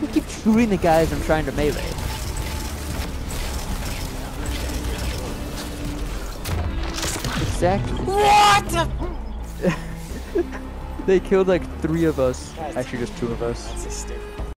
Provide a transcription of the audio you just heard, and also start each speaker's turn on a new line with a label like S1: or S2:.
S1: We keep shooting the guys I'm trying to melee? Exactly.
S2: What?
S1: They killed like three of us.
S2: That's
S1: Actually, just two of us.